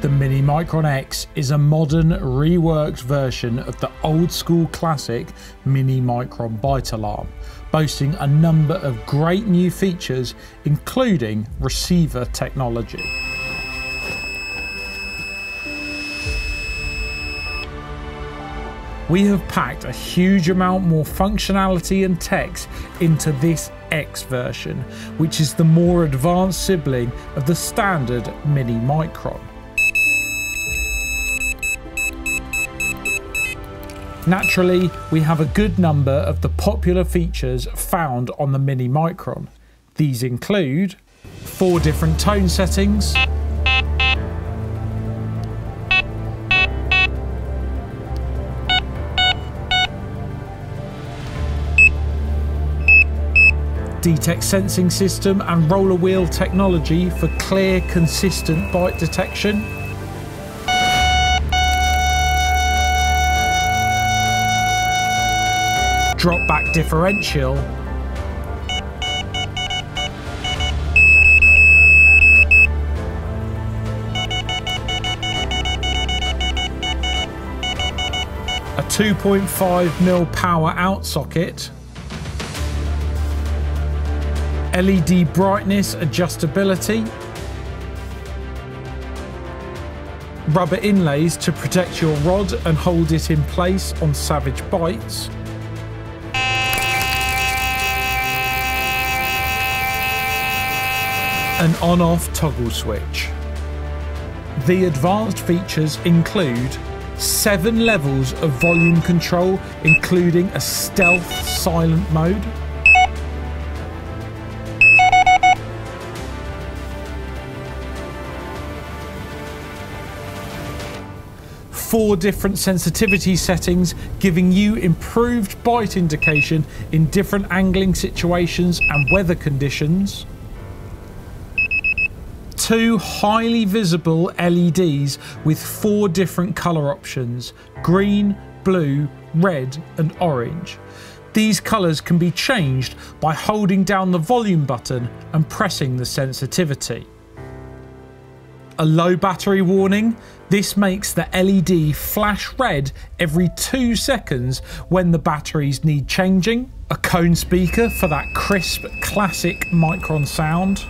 The Mini Micron X is a modern, reworked version of the old school classic Mini Micron Bite Alarm, boasting a number of great new features, including receiver technology. We have packed a huge amount more functionality and text into this X version, which is the more advanced sibling of the standard Mini Micron. Naturally, we have a good number of the popular features found on the Mini Micron. These include four different tone settings, DTEC sensing system and roller wheel technology for clear, consistent bite detection. Drop back differential. A 2.5mm power out socket. LED brightness adjustability, rubber inlays to protect your rod and hold it in place on savage bites, an on-off toggle switch. The advanced features include seven levels of volume control, including a stealth silent mode, four different sensitivity settings, giving you improved bite indication in different angling situations and weather conditions. Two highly visible LEDs with four different colour options green, blue, red, and orange. These colours can be changed by holding down the volume button and pressing the sensitivity a low battery warning. This makes the LED flash red every two seconds when the batteries need changing. A cone speaker for that crisp, classic Micron sound.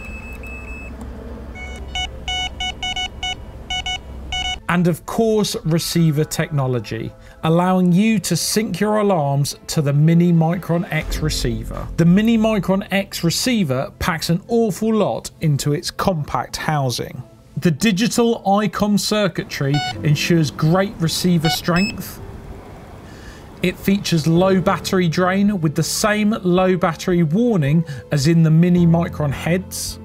And of course receiver technology, allowing you to sync your alarms to the Mini Micron X receiver. The Mini Micron X receiver packs an awful lot into its compact housing. The digital ICOM circuitry ensures great receiver strength. It features low battery drain with the same low battery warning as in the Mini Micron heads.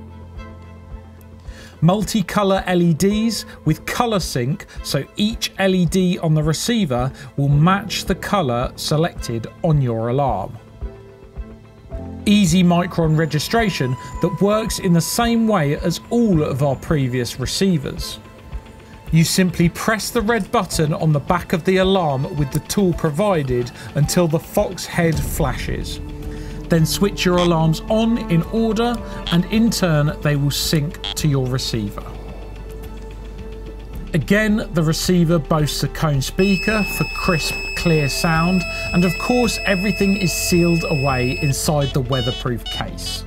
Multicolour LEDs with colour sync so each LED on the receiver will match the colour selected on your alarm easy Micron registration that works in the same way as all of our previous receivers. You simply press the red button on the back of the alarm with the tool provided until the Fox head flashes. Then switch your alarms on in order and in turn they will sync to your receiver. Again, the receiver boasts a cone speaker for crisp, clear sound, and of course, everything is sealed away inside the weatherproof case.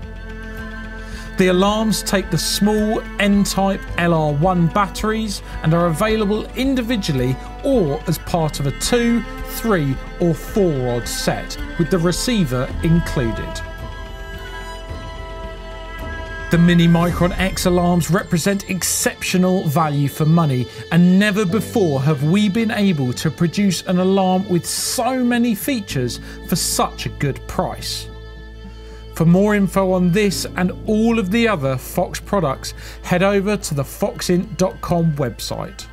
The alarms take the small N-type LR1 batteries and are available individually or as part of a 2, 3 or 4 rod set, with the receiver included. The Mini Micron X alarms represent exceptional value for money, and never before have we been able to produce an alarm with so many features for such a good price. For more info on this and all of the other Fox products, head over to the foxint.com website.